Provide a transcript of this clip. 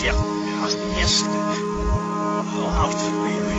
Yes. Yes. Oh, how